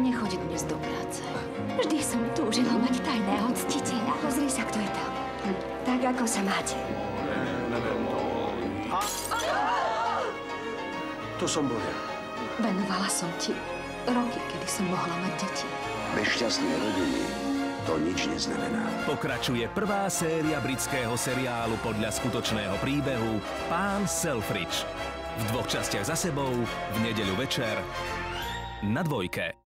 Nechodí dnes do práce. Vždy som túžila mať tajného ctiteľa. Pozri sa, kto je tam. Hm. Tak, ako sa máte. A... To som bol ja. Venovala som ti roky, kedy som mohla mať deti. Bez šťastnej rodiny to nič neznamená. Pokračuje prvá séria britského seriálu podľa skutočného príbehu Pán Selfridge. V dvoch častiach za sebou, v nedeľu večer, na dvojke.